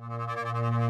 Bye.